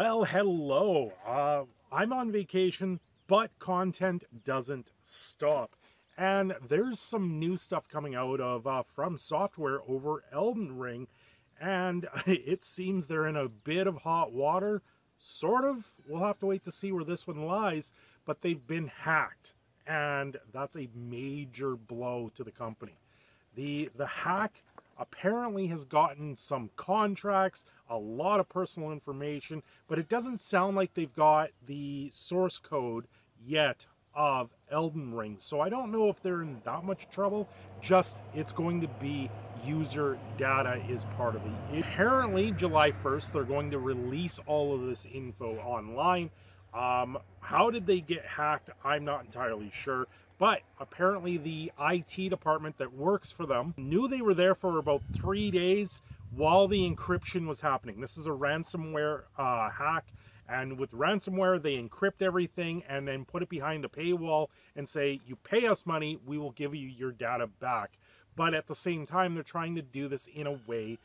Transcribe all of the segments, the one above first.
Well, hello. Uh, I'm on vacation, but content doesn't stop. And there's some new stuff coming out of uh, From Software over Elden Ring, and it seems they're in a bit of hot water. Sort of. We'll have to wait to see where this one lies, but they've been hacked, and that's a major blow to the company. The the hack apparently has gotten some contracts, a lot of personal information, but it doesn't sound like they've got the source code yet of Elden Ring. So I don't know if they're in that much trouble, just it's going to be user data is part of it. Apparently July 1st, they're going to release all of this info online. Um, how did they get hacked? I'm not entirely sure. But apparently the IT department that works for them knew they were there for about three days while the encryption was happening. This is a ransomware uh, hack. And with ransomware, they encrypt everything and then put it behind a paywall and say, you pay us money, we will give you your data back. But at the same time, they're trying to do this in a way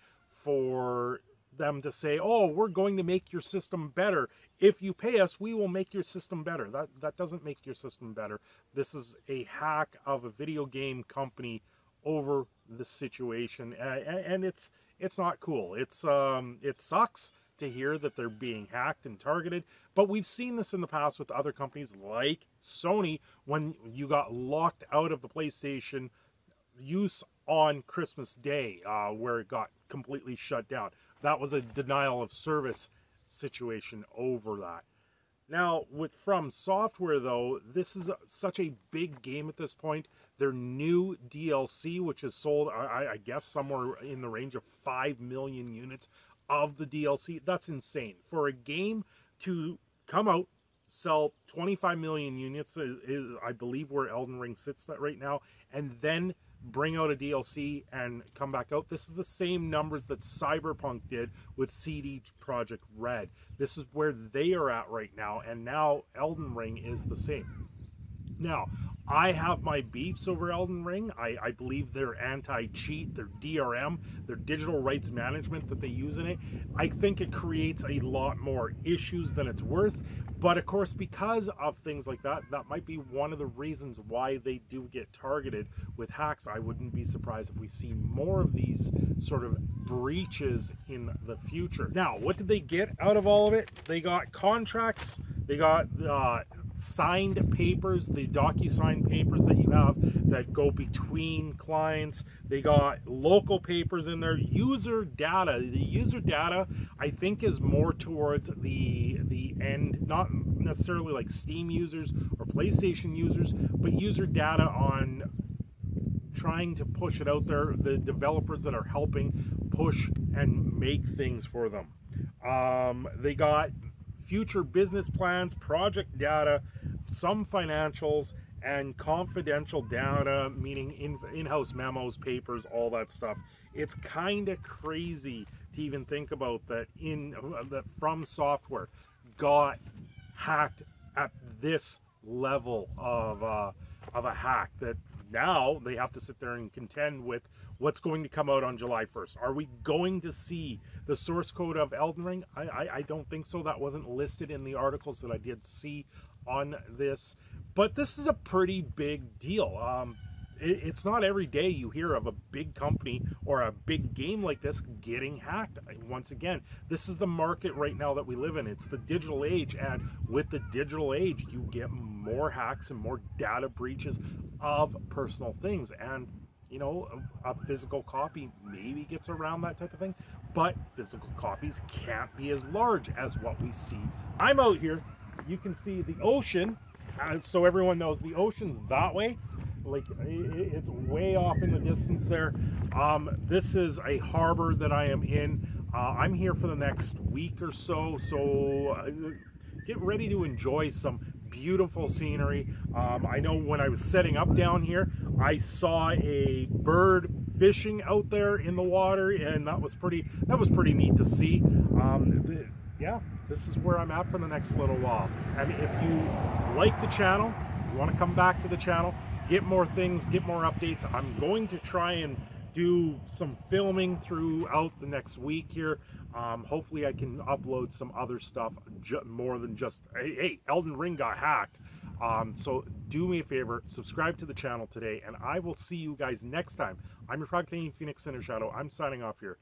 for them to say, oh, we're going to make your system better. If you pay us, we will make your system better. That, that doesn't make your system better. This is a hack of a video game company over the situation. And it's, it's not cool. It's, um, it sucks to hear that they're being hacked and targeted. But we've seen this in the past with other companies like Sony when you got locked out of the PlayStation use on Christmas Day, uh, where it got completely shut down. That was a denial of service situation over that. Now, with From Software, though, this is a, such a big game at this point. Their new DLC, which is sold, I, I guess, somewhere in the range of 5 million units of the DLC, that's insane. For a game to come out, sell 25 million units, is, is I believe where Elden Ring sits right now, and then bring out a DLC and come back out. This is the same numbers that Cyberpunk did with CD Projekt Red. This is where they are at right now, and now Elden Ring is the same. Now, I have my beefs over Elden Ring. I, I believe their anti-cheat, their DRM, their digital rights management that they use in it, I think it creates a lot more issues than it's worth. But of course, because of things like that, that might be one of the reasons why they do get targeted with hacks. I wouldn't be surprised if we see more of these sort of breaches in the future. Now, what did they get out of all of it? They got contracts, they got uh, signed papers, the DocuSign papers that you have that go between clients. They got local papers in there, user data. The user data, I think, is more towards the the end, not necessarily like Steam users or PlayStation users, but user data on trying to push it out there, the developers that are helping push and make things for them. Um, they got future business plans, project data, some financials, and confidential data, meaning in, in-house memos, papers, all that stuff. It's kind of crazy to even think about that in that From Software got hacked at this level of uh, of a hack that now they have to sit there and contend with what's going to come out on July 1st. Are we going to see the source code of Elden Ring? I, I, I don't think so. That wasn't listed in the articles that I did see on this. But this is a pretty big deal. Um, it's not every day you hear of a big company or a big game like this getting hacked. Once again, this is the market right now that we live in. It's the digital age. And with the digital age, you get more hacks and more data breaches of personal things. And you know, a, a, physical copy maybe gets around that type of thing, but physical copies can't be as large as what we see. I'm out here, you can see the ocean, uh, so everyone knows the ocean's that way, like it's way off in the distance there. Um, this is a harbor that I am in. Uh, I'm here for the next week or so, so uh, get ready to enjoy some beautiful scenery. Um, I know when I was setting up down here, I saw a bird fishing out there in the water, and that was pretty that was pretty neat to see. Um, yeah, this is where I'm at for the next little while. And if you like the channel, you want to come back to the channel, get more things, get more updates. I'm going to try and do some filming throughout the next week here. Um, hopefully, I can upload some other stuff more than just hey, hey, Elden Ring got hacked. Um, so do me a favor, subscribe to the channel today, and I will see you guys next time. I'm your Proc Phoenix Cindershadow. I'm signing off here.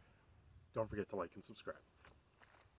Don't forget to like and subscribe.